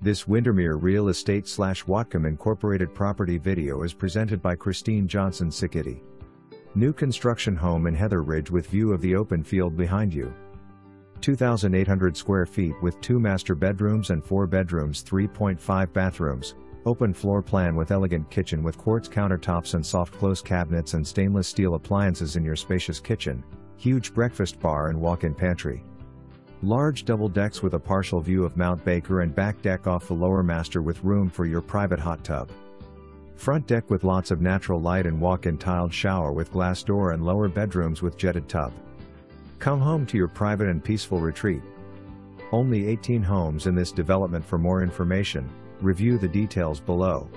This Windermere Real Estate slash Whatcom Incorporated property video is presented by Christine Johnson Cicchitti. New construction home in Heather Ridge with view of the open field behind you. 2,800 square feet with two master bedrooms and four bedrooms 3.5 bathrooms, open floor plan with elegant kitchen with quartz countertops and soft close cabinets and stainless steel appliances in your spacious kitchen, huge breakfast bar and walk-in pantry. Large double decks with a partial view of Mount Baker and back deck off the lower master with room for your private hot tub. Front deck with lots of natural light and walk-in tiled shower with glass door and lower bedrooms with jetted tub. Come home to your private and peaceful retreat. Only 18 homes in this development for more information, review the details below.